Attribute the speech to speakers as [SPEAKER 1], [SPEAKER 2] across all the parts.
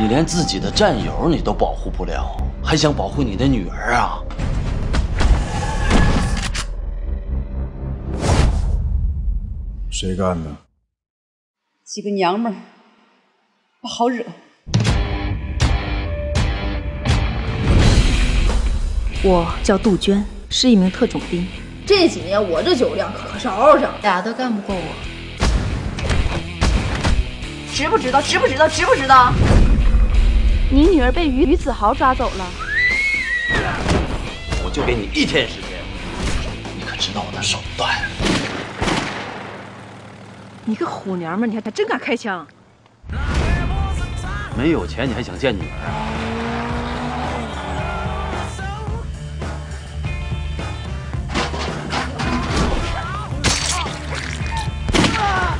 [SPEAKER 1] 你连自己的战友你都保护不了，还想保护你的女儿啊？
[SPEAKER 2] 谁干的？
[SPEAKER 3] 几个娘们儿不好惹。
[SPEAKER 4] 我叫杜鹃，是一名特种兵。
[SPEAKER 3] 这几年我这酒量可是嗷嗷涨，
[SPEAKER 4] 俩都干不过我。
[SPEAKER 3] 知不知道？知不知道？知不知道？
[SPEAKER 4] 你女儿被于于子豪抓走了。
[SPEAKER 1] 我就给你一天时间，你可知道我的手段？
[SPEAKER 4] 你个虎娘们，你还还真敢开枪？
[SPEAKER 1] 没有钱你还想见女儿啊？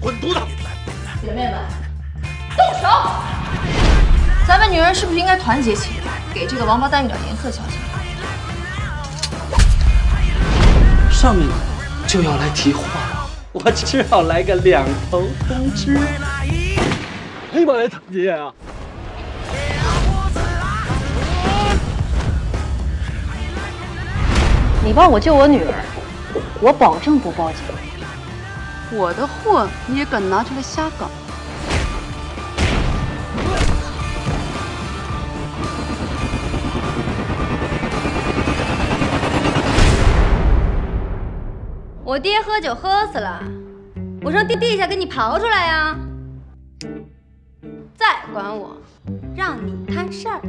[SPEAKER 1] 滚犊子！
[SPEAKER 3] 姐妹们，动手！咱们女人是不是应该团结起来，给这个王八蛋一点颜色瞧瞧？
[SPEAKER 1] 上面就要来提话了，我只好来个两头通吃。哎妈呀，堂姐啊！
[SPEAKER 4] 你帮我救我女儿，我保证不报警。
[SPEAKER 5] 我的货你也敢拿出来瞎搞？
[SPEAKER 6] 我爹喝酒喝死了，我上地地下给你刨出来呀！再管我，让你摊事儿。